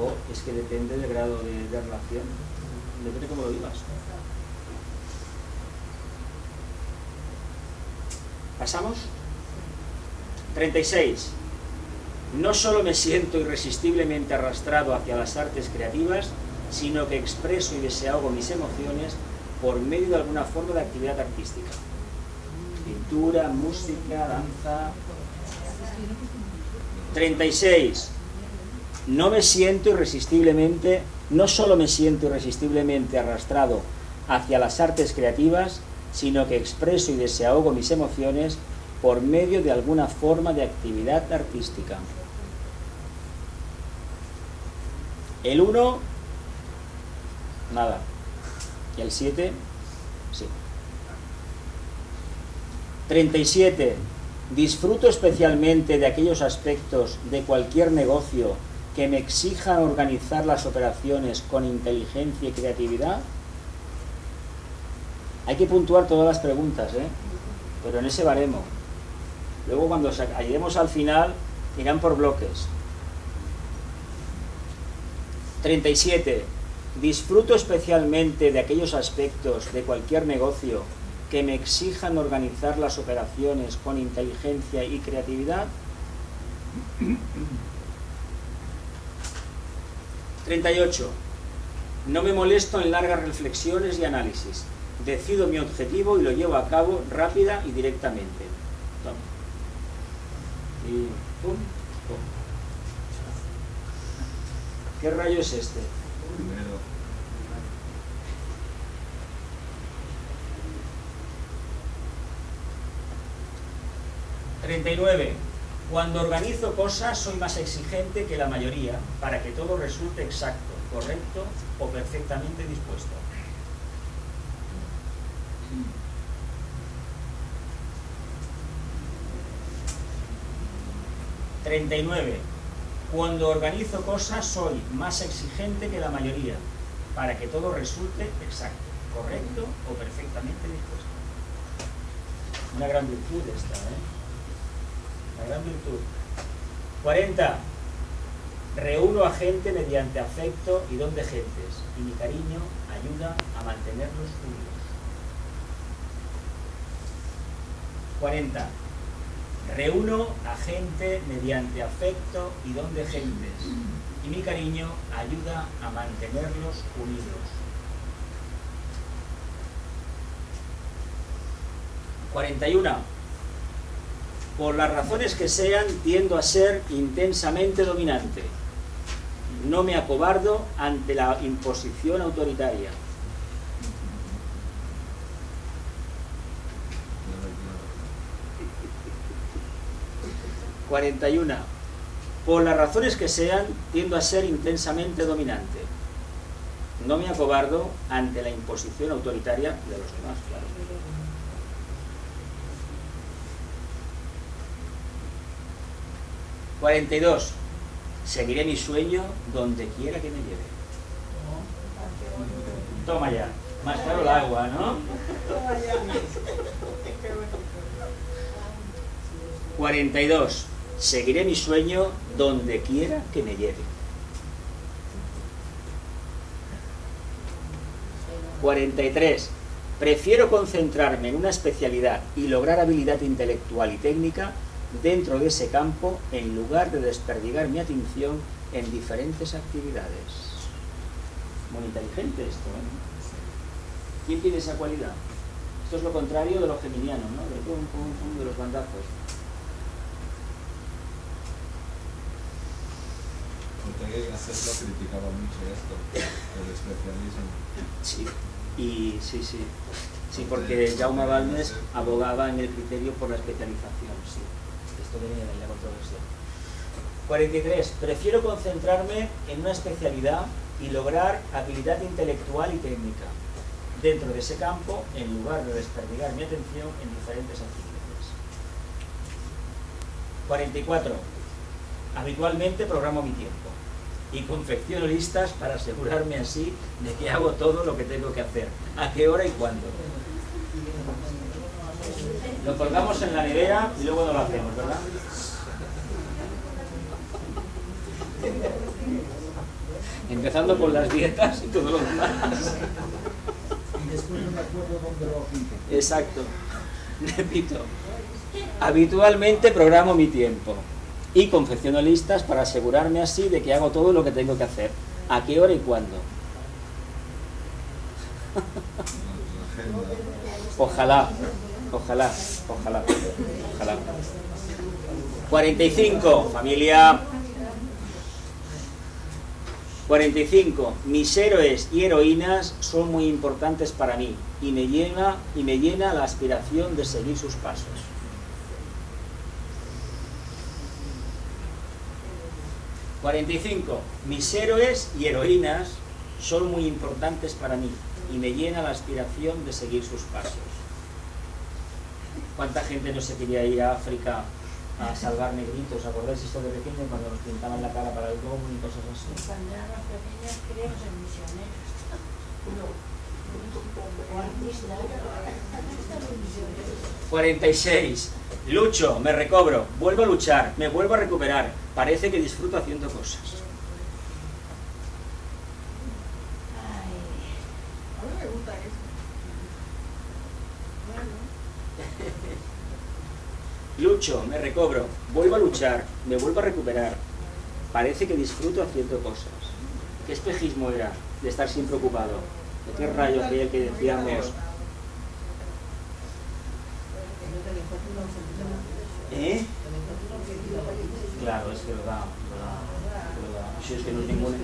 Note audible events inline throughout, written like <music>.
O es que depende del grado de, relación, depende cómo lo vivas. ¿Pasamos? 36. No solo me siento irresistiblemente arrastrado hacia las artes creativas, sino que expreso y desahogo mis emociones por medio de alguna forma de actividad artística. Pintura, música, danza. 36. No me siento irresistiblemente, no solo me siento irresistiblemente arrastrado hacia las artes creativas, sino que expreso y desahogo mis emociones por medio de alguna forma de actividad artística. El 1, nada. Y el 7, sí. 37. Disfruto especialmente de aquellos aspectos de cualquier negocio que me exijan organizar las operaciones con inteligencia y creatividad. Hay que puntuar todas las preguntas, ¿eh? pero en ese baremo. Luego cuando lleguemos al final, irán por bloques. 37. Disfruto especialmente de aquellos aspectos de cualquier negocio que me exijan organizar las operaciones con inteligencia y creatividad. 38. No me molesto en largas reflexiones y análisis. Decido mi objetivo y lo llevo a cabo rápida y directamente. Y pum, pum. ¿Qué rayo es este? Primero. ...39... Cuando organizo cosas soy más exigente que la mayoría para que todo resulte exacto, correcto o perfectamente dispuesto. 39. Cuando organizo cosas soy más exigente que la mayoría, para que todo resulte exacto, correcto o perfectamente dispuesto. Una gran virtud esta, ¿eh? Una gran virtud. 40. Reúno a gente mediante afecto y don de gentes, y mi cariño ayuda a mantenerlos unidos. 40. Reúno a gente mediante afecto y don de gentes, y mi cariño ayuda a mantenerlos unidos. 41. Por las razones que sean, tiendo a ser intensamente dominante. No me acobardo ante la imposición autoritaria. 41. Por las razones que sean, tiendo a ser intensamente dominante. No me acobardo ante la imposición autoritaria de los demás, claro. 42. Seguiré mi sueño donde quiera que me lleve. Toma ya. Más claro el agua, ¿no? 42. Seguiré mi sueño donde quiera que me lleve. 43. Prefiero concentrarme en una especialidad y lograr habilidad intelectual y técnica dentro de ese campo en lugar de desperdigar mi atención en diferentes actividades. Muy inteligente esto, ¿eh? ¿Quién tiene esa cualidad? Esto es lo contrario de los geminianos, ¿no? De, pum, pum, pum, de los bandazos. Ortega y Gasset lo criticaba mucho esto, el especialismo. Sí, y sí, sí. Sí, porque Jaume Balmes abogaba en el criterio por la especialización, sí. Esto viene de la controversia. 43. Prefiero concentrarme en una especialidad y lograr habilidad intelectual y técnica dentro de ese campo en lugar de desperdigar mi atención en diferentes actividades. 44. Habitualmente programo mi tiempo y confecciono listas para asegurarme así de que hago todo lo que tengo que hacer, a qué hora y cuándo. Lo colgamos en la nevera y luego no lo hacemos, ¿verdad? Empezando con las dietas y todo lo demás. Y después no me acuerdo dónde lo. Exacto. Repito. Habitualmente programo mi tiempo y confecciono listas para asegurarme así de que hago todo lo que tengo que hacer. ¿A qué hora y cuándo? Ojalá, ojalá, ojalá, ojalá. 45, familia. 45. Mis héroes y heroínas son muy importantes para mí y me llena y me llena la aspiración de seguir sus pasos. ...45... Mis héroes y heroínas son muy importantes para mí y me llena la aspiración de seguir sus pasos. ¿Cuánta gente no se quería ir a África a salvar negritos? ¿Acordáis esto de pequeño cuando nos pintaban la cara para el globo y cosas así? Cuando éramos pequeños queríamos ser misioneros. O artistas. Artistas o misioneros. 46. Lucho, me recobro, vuelvo a luchar, me vuelvo a recuperar. Parece que disfruto haciendo cosas. Ay, A mí me gusta eso. bueno. Lucho, me recobro, vuelvo a luchar, me vuelvo a recuperar. Parece que disfruto haciendo cosas. ¿Qué espejismo era de estar siempre ocupado? ¿De qué rayos aquel que decíamos? ¿Eh? Claro, es que lo da, lo da, lo da. Sí, es que no es ningún...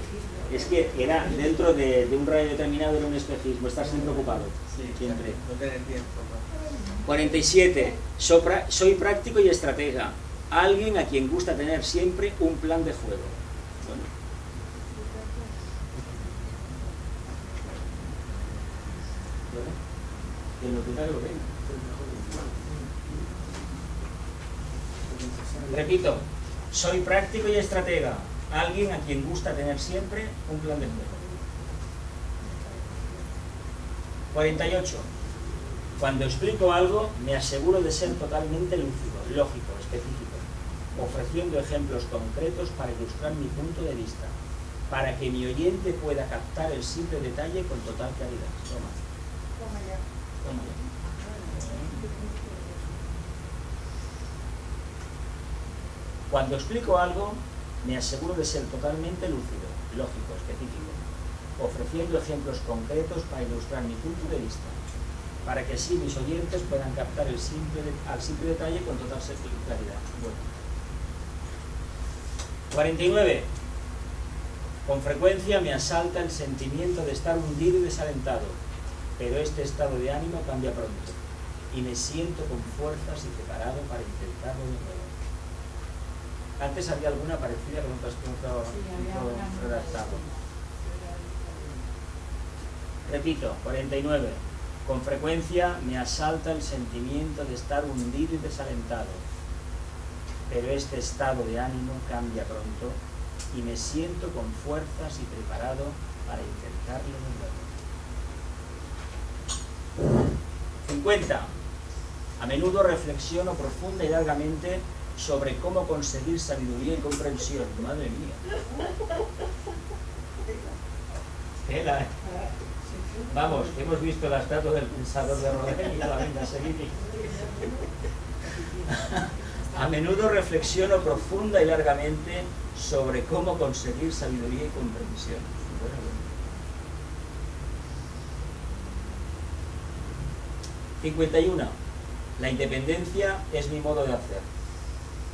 Es que era dentro de, de un rayo determinado era un espejismo, estar siempre ocupado. Siempre. No tener tiempo. ¿No? 47. Sopra- soy práctico y estratega. Alguien a quien gusta tener siempre un plan de juego. Bueno. Repito, soy práctico y estratega. Alguien a quien gusta tener siempre un plan de juego. 48. Cuando explico algo, me aseguro de ser totalmente lúcido, lógico, específico, ofreciendo ejemplos concretos para ilustrar mi punto de vista, para que mi oyente pueda captar el simple detalle con total claridad. Toma, Toma ya. toma ya. Cuando explico algo, me aseguro de ser totalmente lúcido, lógico, específico, ofreciendo ejemplos concretos para ilustrar mi punto de vista, para que así mis oyentes puedan captar el simple de- al simple detalle con total claridad. Bueno. 49. Con frecuencia me asalta el sentimiento de estar hundido y desalentado, pero este estado de ánimo cambia pronto y me siento con fuerzas y preparado para intentarlo de nuevo. Antes había alguna parecida con otras muy redactado. Repito, 49. Con frecuencia me asalta el sentimiento de estar hundido y desalentado, pero este estado de ánimo cambia pronto y me siento con fuerzas y preparado para intentarlo de nuevo. 50. A menudo reflexiono profunda y largamente sobre cómo conseguir sabiduría y comprensión. Madre mía. Tela, ¿eh? Vamos, hemos visto la estatua del pensador de Rodin y la venga, seguid. <laughs> A menudo reflexiono profunda y largamente sobre cómo conseguir sabiduría y comprensión. Bueno. 51. La independencia es mi modo de hacer.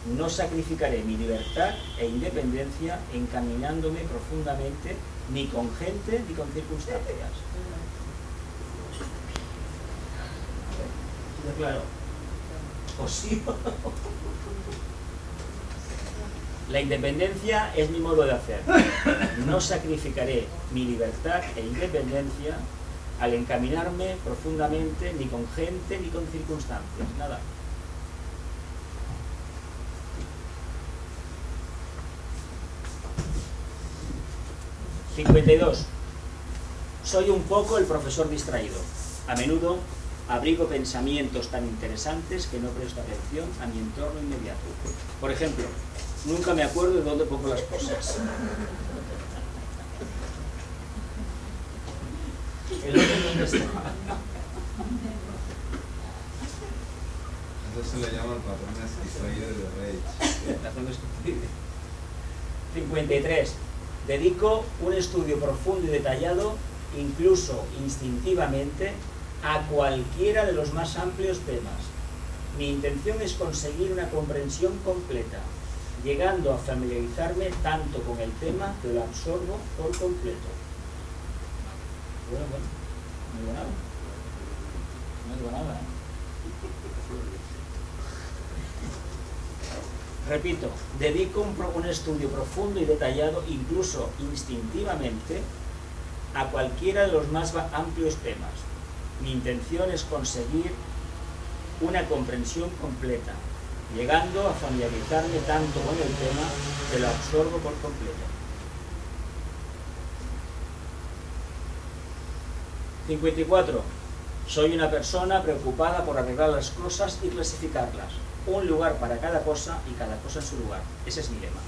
No sacrificaré mi libertad e independencia encaminándome profundamente ni con gente ni con circunstancias. ¿Queda claro? ¿O sí o no? La independencia es mi modo de hacer. No sacrificaré mi libertad e independencia al encaminarme profundamente ni con gente ni con circunstancias. Nada. 52. Soy un poco el profesor distraído. A menudo abrigo pensamientos tan interesantes que no presto atención a mi entorno inmediato. Por ejemplo, nunca me acuerdo de dónde pongo las cosas. El orden dónde está. Entonces se le llama el patrón de distraído de Reich. 53. Dedico un estudio profundo y detallado, incluso instintivamente, a cualquiera de los más amplios temas. Mi intención es conseguir una comprensión completa, llegando a familiarizarme tanto con el tema que lo absorbo por completo. Bueno, bueno, no digo nada. No digo nada, ¿eh? Repito, dedico un, un estudio profundo y detallado, incluso instintivamente, a cualquiera de los más amplios temas. Mi intención es conseguir una comprensión completa, llegando a familiarizarme tanto con el tema que lo absorbo por completo. 54. Soy una persona preocupada por arreglar las cosas y clasificarlas. Un lugar para cada cosa y cada cosa en su lugar. Ese es mi lema.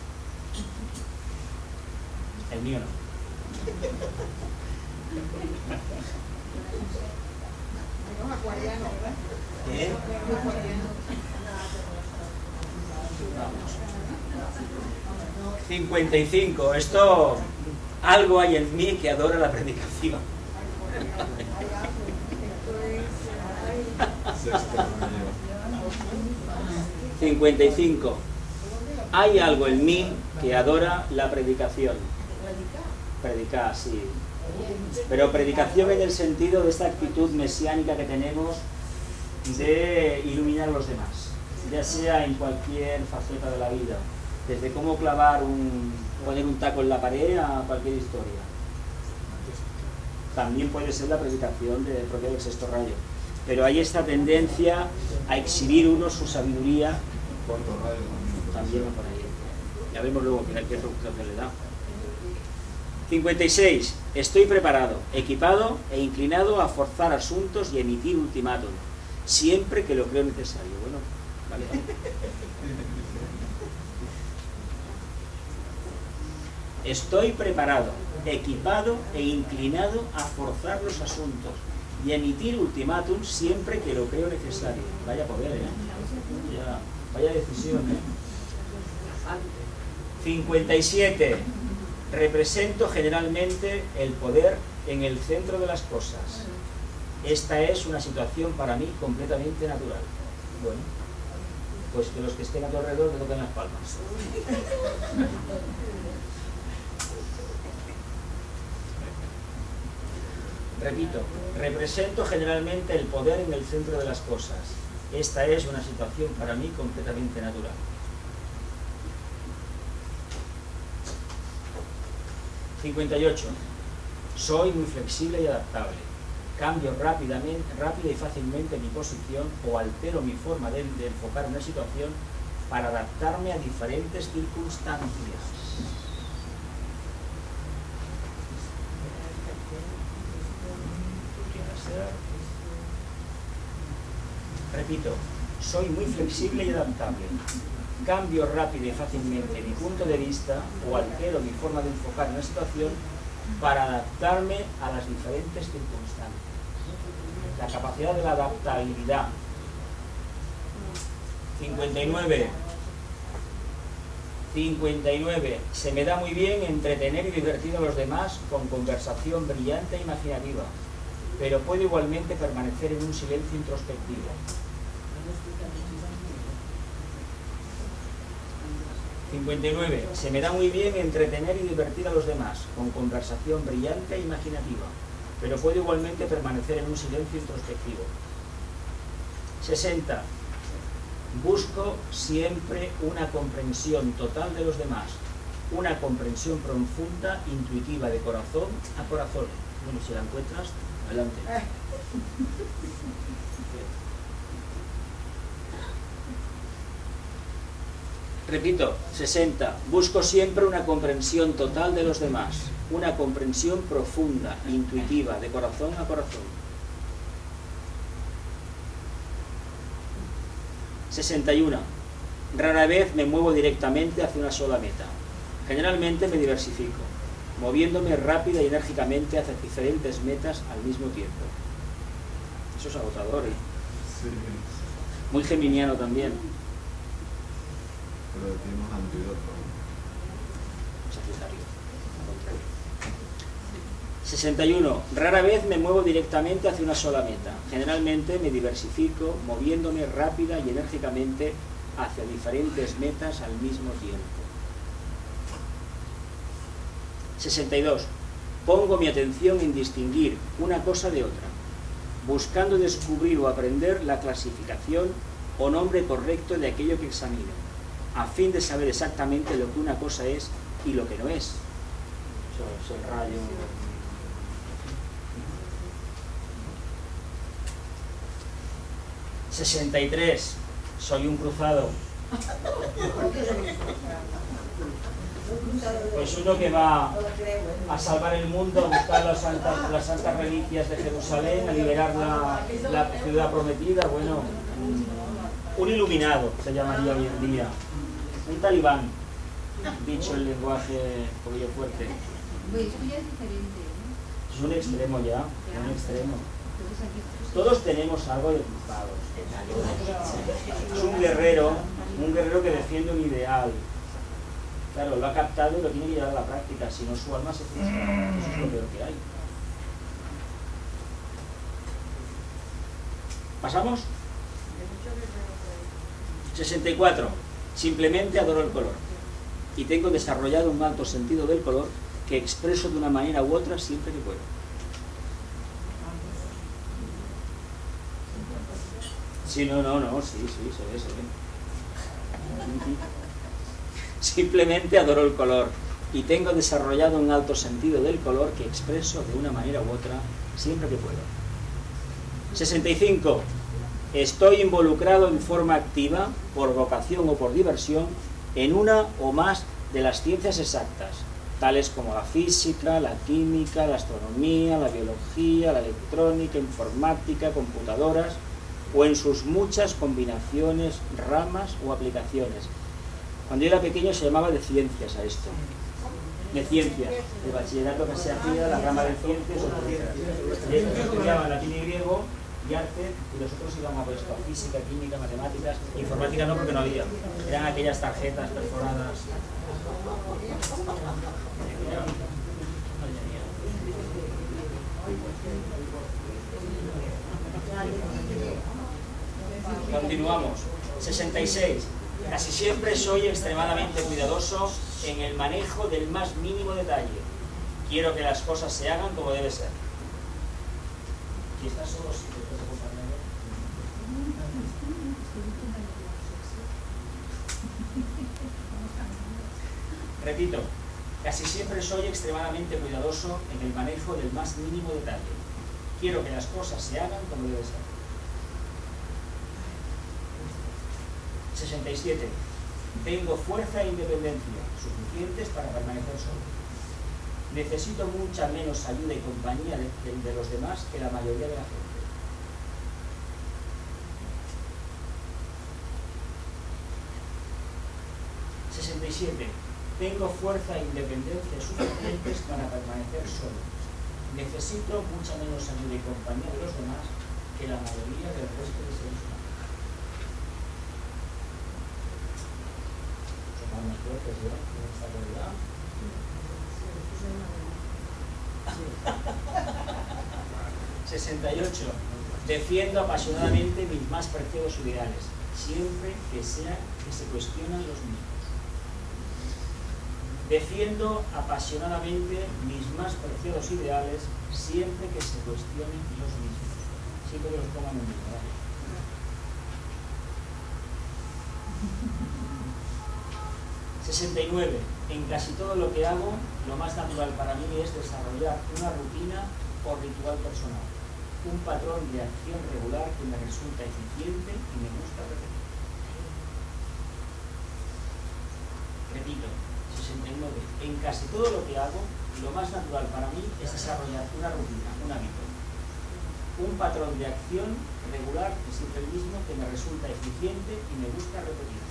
El mío no. ¿Eh? Vamos. 55. Esto, algo hay en mí que adora la predicación. <laughs> Sexto rayo. 55. Hay algo en mí que adora la predicación. Predicar, sí. Pero predicación en el sentido de esta actitud mesiánica que tenemos de iluminar a los demás, ya sea en cualquier faceta de la vida, desde cómo clavar un, poner un taco en la pared a cualquier historia. También puede ser la predicación del propio del sexto rayo. Pero hay esta tendencia a exhibir uno su sabiduría rayo también. por ahí. Ya vemos luego qué, qué resultado le da. 56. Estoy preparado, equipado e inclinado a forzar asuntos y emitir ultimátum, siempre que lo creo necesario. Bueno, vale. Estoy preparado, equipado e inclinado a forzar los asuntos y emitir ultimátum siempre que lo creo necesario. Vaya poder, ¿eh? Ya, vaya decisión, ¿eh? 57. Represento generalmente el poder en el centro de las cosas. Esta es una situación para mí completamente natural. Bueno, pues que los que estén a tu alrededor te toquen las palmas. Repito, represento generalmente el poder en el centro de las cosas. Esta es una situación para mí completamente natural. 58. Soy muy flexible y adaptable. Cambio rápidamente, rápida y fácilmente mi posición o altero mi forma de, de enfocar una situación para adaptarme a diferentes circunstancias. Pudiera ser. Repito, soy muy flexible y adaptable. Cambio rápido y fácilmente mi punto de vista o altero mi forma de enfocar una situación para adaptarme a las diferentes circunstancias. La capacidad de la adaptabilidad. 59. 59. Se me da muy bien entretener y divertir a los demás con conversación brillante e imaginativa, pero puedo igualmente permanecer en un silencio introspectivo. 59. Se me da muy bien entretener y divertir a los demás con conversación brillante e imaginativa, pero puedo igualmente permanecer en un silencio introspectivo. 60. Busco siempre una comprensión total de los demás, una comprensión profunda, intuitiva, de corazón a corazón. Bueno, si la encuentras, adelante. <laughs> Repito, 60. Busco siempre una comprensión total de los demás, una comprensión profunda, intuitiva, de corazón a corazón. 61. Rara vez me muevo directamente hacia una sola meta. Generalmente me diversifico. moviéndome rápida y enérgicamente hacia diferentes metas al mismo tiempo. Eso es agotador, ¿eh? Muy geminiano también. Pero tenemos antídoto. Sagitario, al contrario. 61. Rara vez me muevo directamente hacia una sola meta. Generalmente me diversifico, moviéndome rápida y enérgicamente hacia diferentes metas al mismo tiempo. 62. Pongo mi atención en distinguir una cosa de otra, buscando descubrir o aprender la clasificación o nombre correcto de aquello que examino, a fin de saber exactamente lo que una cosa es y lo que no es. Eso es el rayo. 63. Soy un cruzado. Pues uno que va a salvar el mundo, a buscar las santas, las santas reliquias de Jerusalén, a liberar la, la ciudad prometida. Bueno, un iluminado se llamaría hoy en día. Un talibán, dicho el lenguaje poquillo fuerte. Es un extremo ya, un extremo. Todos tenemos algo de cruzados. Es un guerrero, un guerrero que defiende un ideal. Claro, lo ha captado y lo tiene que llevar a la práctica, si no su alma se frustra. Eso es lo peor que hay. ¿Pasamos? 64. Simplemente adoro el color. Y tengo desarrollado un alto sentido del color que expreso de una manera u otra siempre que puedo. Sí, no, no, no, sí, sí, se ve, se ve. Simplemente adoro el color y tengo desarrollado un alto sentido del color que expreso de una manera u otra siempre que puedo. 65. Estoy involucrado en forma activa, por vocación o por diversión, en una o más de las ciencias exactas, tales como la física, la química, la astronomía, la biología, la electrónica, informática, computadoras, o en sus muchas combinaciones, ramas o aplicaciones. Cuando yo era pequeño se llamaba de ciencias a esto. De ciencias. De bachillerato que se hacía, la rama de ciencias o ciencias. Y estudiaban latín y griego y arte, y íbamos a pues, a física, química, matemáticas, informática no porque no había. Eran aquellas tarjetas perforadas. Continuamos. 66. Casi siempre soy extremadamente cuidadoso en el manejo del más mínimo detalle. Quiero que las cosas se hagan como debe ser. Si estás solo, sí, te puedes acompañar. Repito, casi siempre soy extremadamente cuidadoso en el manejo del más mínimo detalle. Quiero que las cosas se hagan como debe ser. 67. Tengo fuerza e independencia suficientes para permanecer solo. Necesito mucha menos ayuda y compañía de, los demás que la mayoría de la gente. ...67... Tengo fuerza e independencia suficientes para permanecer solo. Necesito mucha menos ayuda y compañía de los demás que la mayoría del resto de seres humanos. Son más fuertes esta realidad. <laughs> 68. Defiendo apasionadamente mis más preciados ideales, siempre que sea que se cuestionan los mismos. Defiendo apasionadamente mis más preciados ideales, siempre que se cuestionen los mismos. Siempre que los pongan en duda. ¿Vale? 69. En casi todo lo que hago, lo más natural para mí es desarrollar una rutina o ritual personal, un patrón de acción regular que me resulta eficiente y me gusta repetir. Repito, 69. En casi todo lo que hago, lo más natural para mí es desarrollar una rutina, un hábito, un patrón de acción regular que siempre el mismo que me resulta eficiente y me gusta repetir.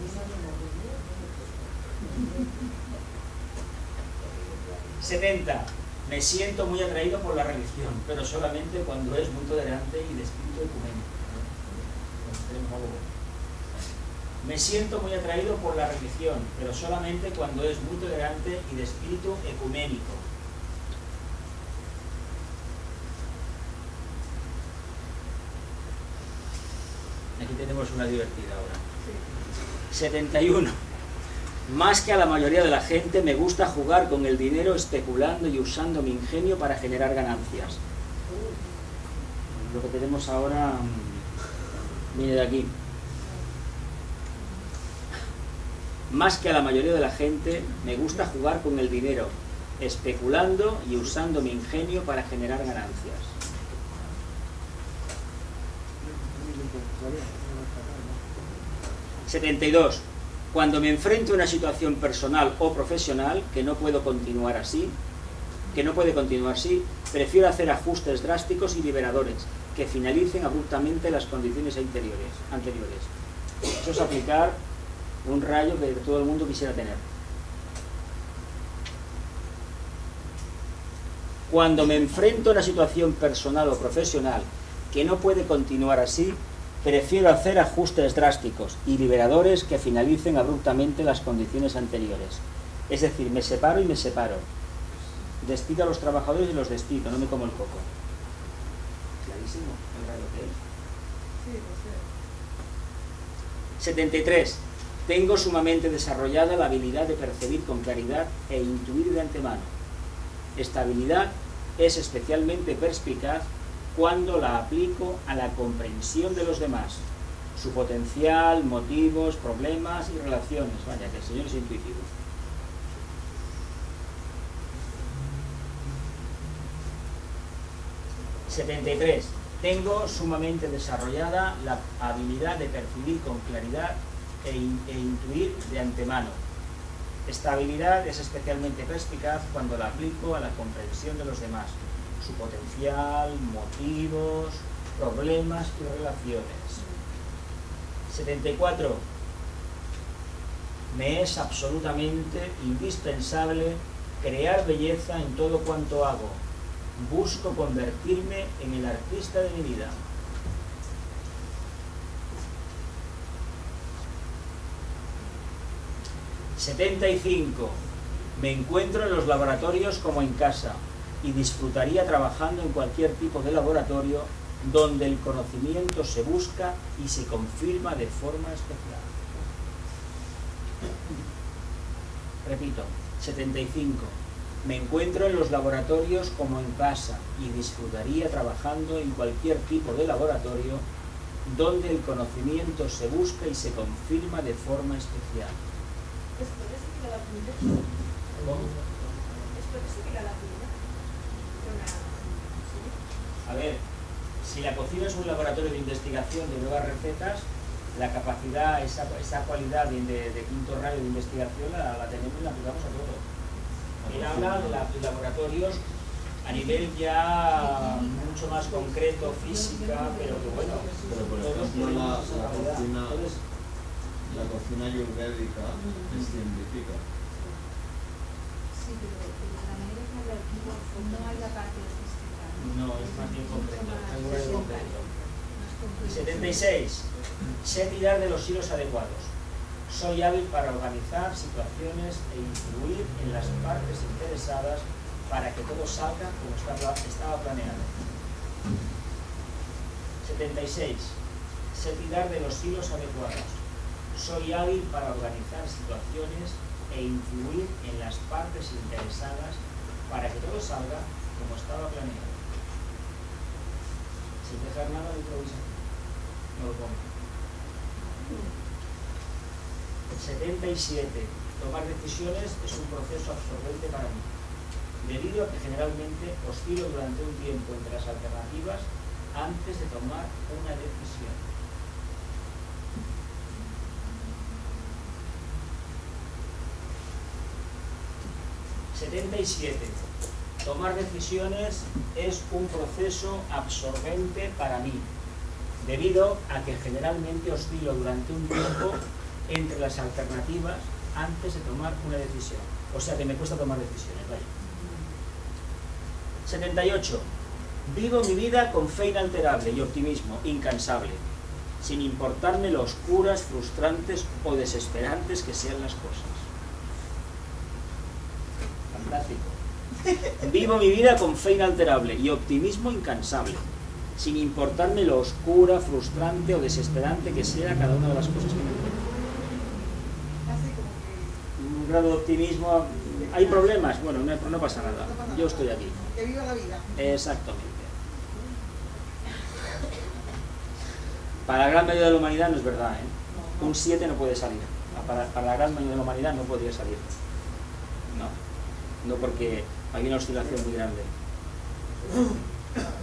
<laughs> 70. Me siento muy atraído por la religión, pero solamente cuando es muy tolerante y de espíritu ecuménico. Me siento muy atraído por la religión, pero solamente cuando es muy tolerante y de espíritu ecuménico. Aquí tenemos una divertida ahora. 71. Más que a la mayoría de la gente, me gusta jugar con el dinero especulando y usando mi ingenio para generar ganancias. Lo que tenemos ahora mm, viene de aquí. Más que a la mayoría de la gente, me gusta jugar con el dinero, especulando y usando mi ingenio para generar ganancias. 72. Cuando me enfrento a una situación personal o profesional que no puedo continuar así, que no puede continuar así, prefiero hacer ajustes drásticos y liberadores que finalicen abruptamente las condiciones anteriores. Eso es aplicar un rayo que todo el mundo quisiera tener. Cuando me enfrento a una situación personal o profesional que no puede continuar así, prefiero hacer ajustes drásticos y liberadores que finalicen abruptamente las condiciones anteriores. Es decir, me separo y me separo. Despido a los trabajadores y los despido, no me como el coco. Clarísimo el rayo que es. 73. Tengo sumamente desarrollada la habilidad de percibir con claridad e intuir de antemano. Esta habilidad es especialmente perspicaz cuando la aplico a la comprensión de los demás, su potencial, motivos, problemas y relaciones. Vaya, que el Señor es intuitivo. ...73... Tengo sumamente desarrollada la habilidad de percibir con claridad e, e intuir de antemano. Esta habilidad es especialmente perspicaz cuando la aplico a la comprensión de los demás, potencial, motivos, problemas y relaciones. 74. Me es absolutamente indispensable crear belleza en todo cuanto hago. Busco convertirme en el artista de mi vida. ...75... Me encuentro en los laboratorios como en casa y disfrutaría trabajando en cualquier tipo de laboratorio donde el conocimiento se busca y se confirma de forma especial. Repito, 75. Me encuentro en los laboratorios como en casa y disfrutaría trabajando en cualquier tipo de laboratorio donde el conocimiento se busca y se confirma de forma especial. A la primera. ¿Cómo? Después de seguir a ver, si la cocina es un laboratorio de investigación de nuevas recetas, la capacidad, esa, esa cualidad de, de- de quinto rayo de investigación la, la tenemos y la aplicamos a todo. Él habla de la- de laboratorios a nivel ya mucho más concreto, física, pero que bueno, Pero por todos ejemplo, la, cocina, la cocina ayurvédica es científica. Sí, pero, no hay la parte artística. no, es más bien concreto. 76. Sé tirar de los hilos adecuados. Soy hábil para organizar situaciones e influir en las partes interesadas para que todo salga como estaba, planeado. 76. Sé tirar de los hilos adecuados. Soy hábil para organizar situaciones e influir en las partes interesadas salga como estaba planeado. Sin dejar nada de improvisación. No lo pongo. 77. Tomar decisiones es un proceso absorbente para mí, debido a que generalmente oscilo durante un tiempo entre las alternativas antes de tomar una decisión. ...77... Tomar decisiones es un proceso absorbente para mí, debido a que generalmente oscilo durante un tiempo entre las alternativas antes de tomar una decisión. O sea que me cuesta tomar decisiones, vaya. 78. Vivo mi vida con fe inalterable y optimismo incansable, sin importarme lo oscuras, frustrantes o desesperantes que sean las cosas. Fantástico. Vivo mi vida con fe inalterable y optimismo incansable, sin importarme lo oscura, frustrante o desesperante que sea cada una de las cosas que me encuentro. Un grado de optimismo. ¿Hay problemas? Bueno, no, no pasa nada. Yo estoy aquí. que viva la vida. Exactamente. Para la gran mayoría de la humanidad no es verdad, ¿eh? Un 7 no puede salir. Para, para la gran mayoría de la humanidad no podría salir. No. No porque hay una oscilación muy grande.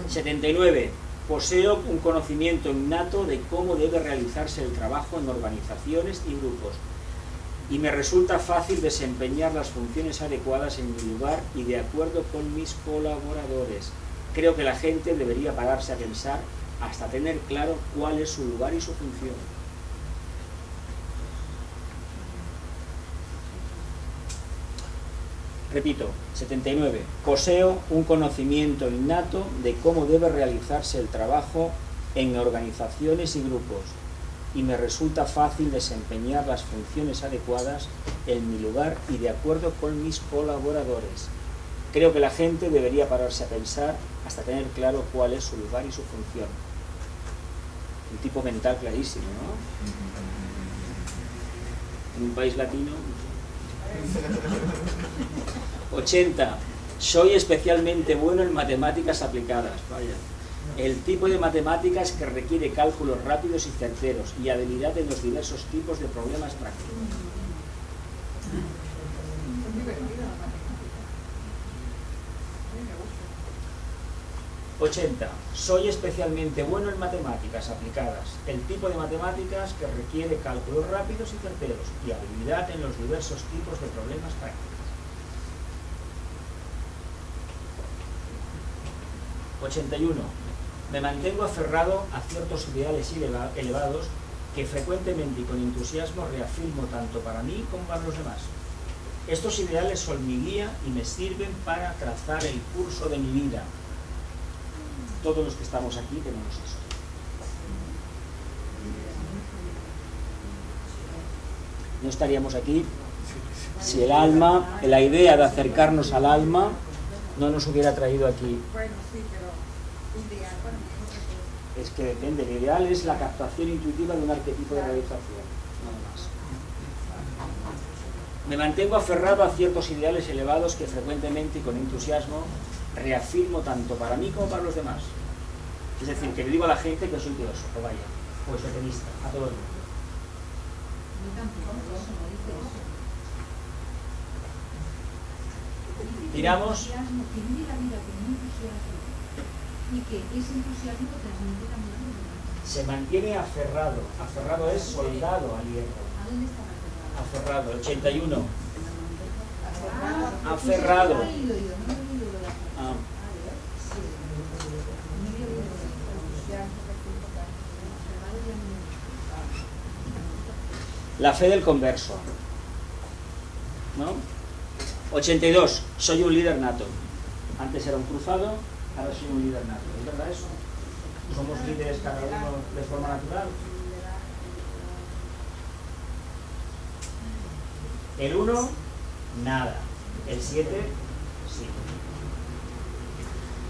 79. Poseo un conocimiento innato de cómo debe realizarse el trabajo en organizaciones y grupos. Y me resulta fácil desempeñar las funciones adecuadas en mi lugar y de acuerdo con mis colaboradores. Creo que la gente debería pararse a pensar hasta tener claro cuál es su lugar y su función. Repito, 79. Poseo un conocimiento innato de cómo debe realizarse el trabajo en organizaciones y grupos y me resulta fácil desempeñar las funciones adecuadas en mi lugar y de acuerdo con mis colaboradores. Creo que la gente debería pararse a pensar hasta tener claro cuál es su lugar y su función. Un tipo mental clarísimo, ¿no? En un país latino. 80. Soy especialmente bueno en matemáticas aplicadas. Vaya. El tipo de matemáticas que requiere cálculos rápidos y certeros y habilidad en los diversos tipos de problemas prácticos. Son divertidas las matemáticas. A mí me gusta. 80. Soy especialmente bueno en matemáticas aplicadas. El tipo de matemáticas que requiere cálculos rápidos y certeros y habilidad en los diversos tipos de problemas prácticos. 81. Me mantengo aferrado a ciertos ideales eleva- elevados que frecuentemente y con entusiasmo reafirmo tanto para mí como para los demás. Estos ideales son mi guía y me sirven para trazar el curso de mi vida. Todos los que estamos aquí tenemos eso. No estaríamos aquí si el alma, la idea de acercarnos al alma, no nos hubiera traído aquí. Es que depende, el ideal es la captación intuitiva de un arquetipo de realización, nada más. Me mantengo aferrado a ciertos ideales elevados que frecuentemente y con entusiasmo reafirmo tanto para mí como para los demás. Es decir, que le digo a la gente que soy filósofo, vaya, o esoterista, a todo el mundo. Tiramos. Se mantiene aferrado, aferrado es soldado al hierro, ¿A dónde está aferrado? aferrado, 81. Ah, Aferrado. eso no lo he leído yo, no lo he leído lo de Ah. aferrado. Sí. No había leído eso. Aferrado ya no me- La fe del converso. ¿No? 82. Soy un líder nato. Antes era un cruzado, ahora soy un líder nato. ¿Es verdad eso? Somos líderes cada uno de forma natural. El 1, nada. El 7, sí.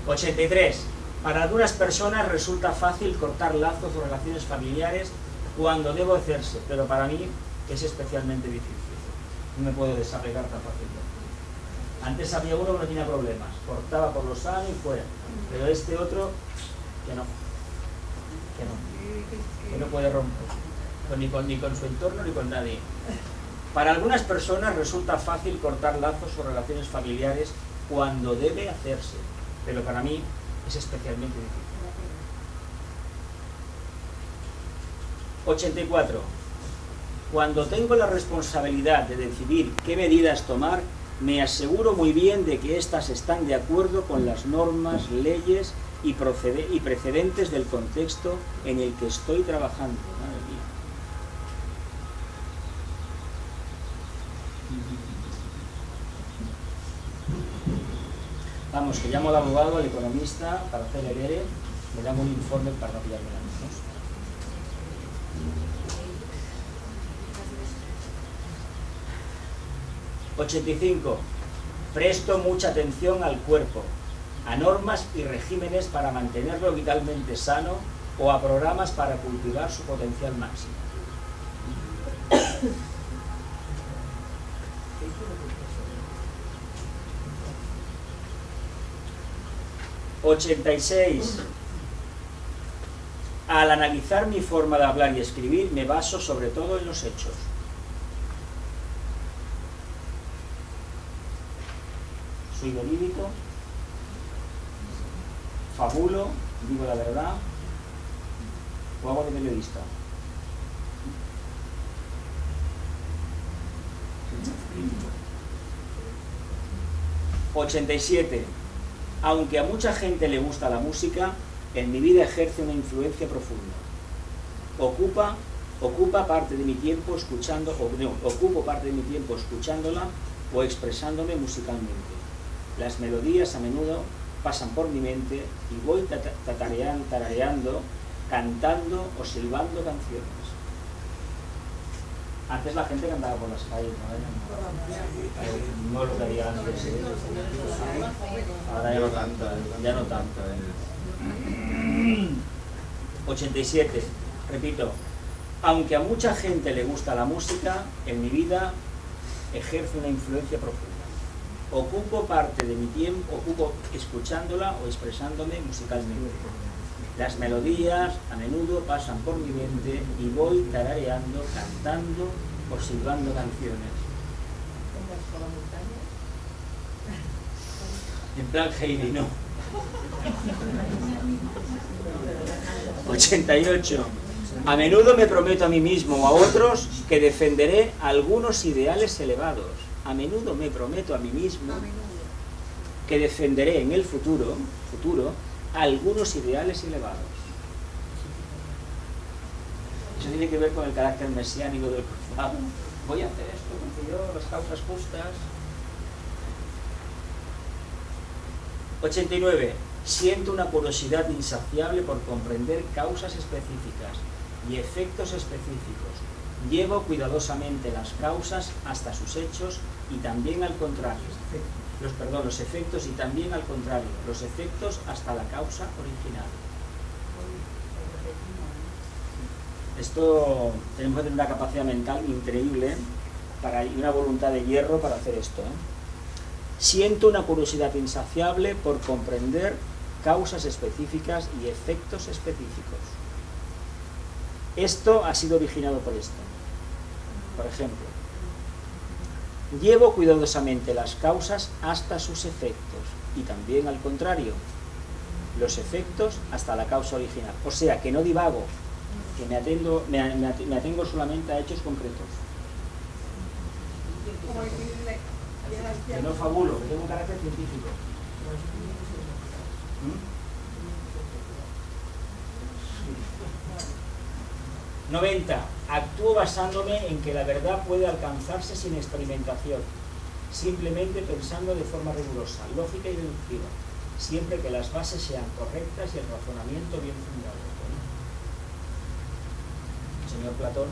83. Para algunas personas resulta fácil cortar lazos o relaciones familiares cuando debo hacerse, pero para mí es especialmente difícil. No me puedo desapegar tan fácilmente. Antes había uno que no tenía problemas, cortaba por lo sano y fuera. Pero este otro, que no. Que no que no puede romper, con- ni, con, ni con su entorno ni con nadie. Para algunas personas resulta fácil cortar lazos o relaciones familiares cuando debe hacerse, pero para mí es especialmente difícil. 84. Cuando tengo la responsabilidad de decidir qué medidas tomar, me aseguro muy bien de que éstas están de acuerdo con las normas, leyes y, precedentes del contexto en el que estoy trabajando. Vamos, que llamo al abogado, al economista, para hacer el ERE, le damos un informe para no pillarme la. 85. Presto mucha atención al cuerpo, a normas y regímenes para mantenerlo vitalmente sano o a programas para cultivar su potencial máximo. 86. Al analizar mi forma de hablar y escribir, me baso sobre todo en los hechos. Soy verídico, fabulo, digo la verdad, o hago de periodista. ...87... Aunque a mucha gente le gusta la música, en mi vida ejerce una influencia profunda. Ocupa, ocupa parte de mi tiempo escuchando, o no, ocupo parte de mi tiempo escuchándola o expresándome musicalmente. Las melodías a menudo pasan por mi mente y voy tata- tatarean- tarareando, cantando o silbando canciones. Antes la gente cantaba por las calles, ¿no? No lo que había antes. ¿eh? Ahora ya no tanto, ya no tanto. ¿eh? 87. Repito, aunque a mucha gente le gusta la música, en mi vida ejerce una influencia profunda. Ocupo parte de mi tiempo, ocupo escuchándola o expresándome musicalmente. Las melodías a menudo pasan por mi mente y voy tarareando, cantando o silbando canciones. En plan Heidi, no. 88. A menudo me prometo a mí mismo o a otros que defenderé algunos ideales elevados. A menudo me prometo a mí mismo que defenderé en el futuro, futuro algunos ideales elevados. Eso tiene que ver con el carácter mesiánico del cruzado. Voy a hacer esto porque yo las causas justas. 89. Siento una curiosidad insaciable por comprender causas específicas y efectos específicos. Llevo cuidadosamente las causas hasta sus hechos y también al contrario. Los, perdón, los efectos y también al contrario. Los efectos hasta la causa original. Esto tenemos que tener una capacidad mental increíble para, y una voluntad de hierro para hacer esto. ¿eh? Siento una curiosidad insaciable por comprender causas específicas y efectos específicos. Esto ha sido originado por esto. Por ejemplo, llevo cuidadosamente las causas hasta sus efectos y también al contrario, los efectos hasta la causa original. O sea, que no divago, que me, atendo, me, me at- me atengo solamente a hechos concretos. Que no fabulo, que tengo un carácter científico. ¿Mm? 90. Actúo basándome en que la verdad puede alcanzarse sin experimentación, simplemente pensando de forma rigurosa, lógica y deductiva, siempre que las bases sean correctas y el razonamiento bien fundado. Señor Platón,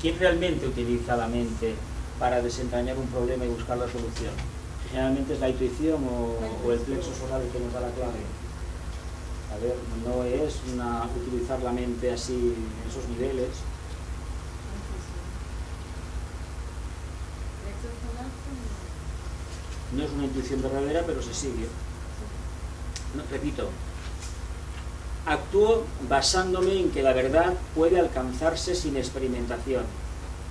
¿quién realmente utiliza la mente para desentrañar un problema y buscar la solución? Generalmente es la intuición o, el plexo solar el que nos da la clave. A ver, no es una, utilizar la mente así en esos niveles. No es una intuición verdadera, pero se sigue. Repito, actúo basándome en que la verdad puede alcanzarse sin experimentación,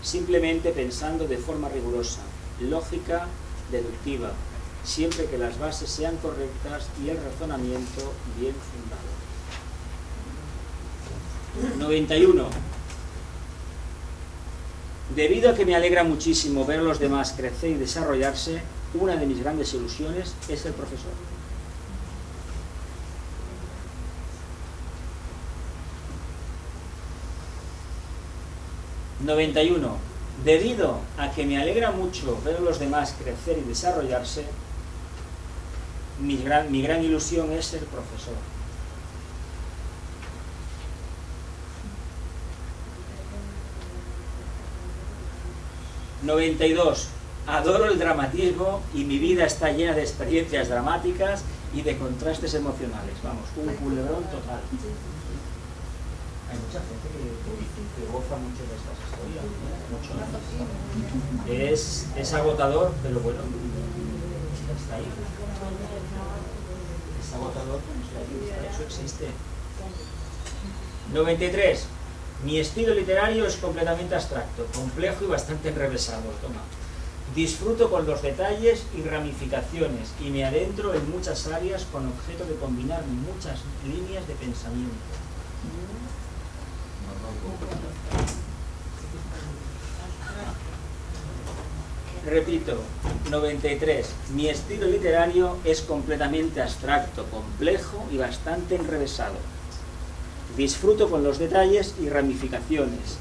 simplemente pensando de forma rigurosa, lógica, deductiva, siempre que las bases sean correctas y el razonamiento bien fundado. 91. Debido a que me alegra muchísimo ver a los demás crecer y desarrollarse, una de mis grandes ilusiones es el profesor. ...91... Debido a que me alegra mucho ver a los demás crecer y desarrollarse, mi gran, mi gran ilusión es ser profesor. ...92... Adoro el dramatismo y mi vida está llena de experiencias dramáticas y de contrastes emocionales. Vamos, un culebrón total. Hay mucha gente que, goza mucho de estas historias. Mucho. Es, es agotador, pero bueno, está ahí. Es agotador, pero eso existe. 93. Mi estilo literario es completamente abstracto, complejo y bastante enrevesado. Toma. Disfruto con los detalles y ramificaciones y me adentro en muchas áreas con objeto de combinar muchas líneas de pensamiento. Repito, 93. Mi estilo literario es completamente abstracto, complejo y bastante enrevesado. Disfruto con los detalles y ramificaciones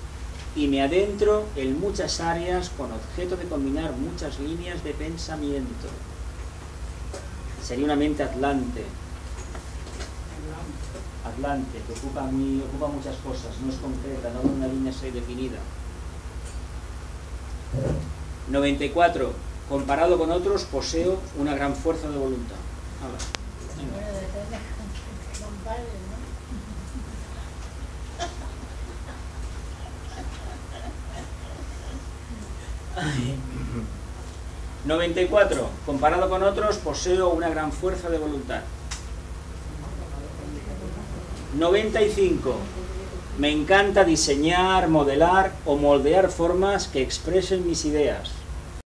y me adentro en muchas áreas con objeto de combinar muchas líneas de pensamiento. Sería una mente atlante. Atlante, que ocupa, muy- ocupa muchas cosas, no es concreta, no tiene una línea así definida. 94. Comparado con otros, poseo una gran fuerza de voluntad. Compares, ¿no? 94. Comparado con otros, poseo una gran fuerza de voluntad. 95. Me encanta diseñar, modelar o moldear formas que expresen mis ideas.